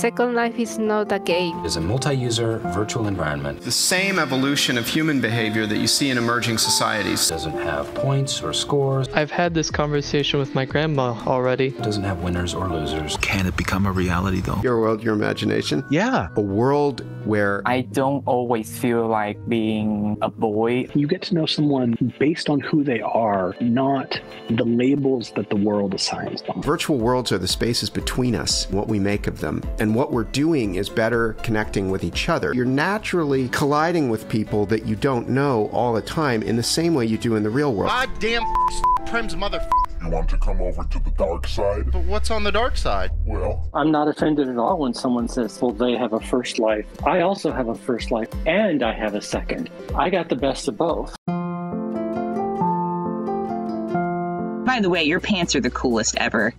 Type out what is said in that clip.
Second Life is not a game. It is a multi-user virtual environment. The same evolution of human behavior that you see in emerging societies. It doesn't have points or scores. I've had this conversation with my grandma already. It doesn't have winners or losers. Can it become a reality though? Your world, your imagination? Yeah. A world where I don't always feel like being a boy. You get to know someone based on who they are, not the labels that the world assigns them. Virtual worlds are the spaces between us, what we make of them. And what we're doing is better connecting with each other. You're naturally colliding with people that you don't know all the time in the same way you do in the real world. God damn Prim's mother. You want to come over to the dark side? But what's on the dark side? Well, I'm not offended at all when someone says, well, they have a first life. I also have a first life and I have a second. I got the best of both. By the way, your pants are the coolest ever.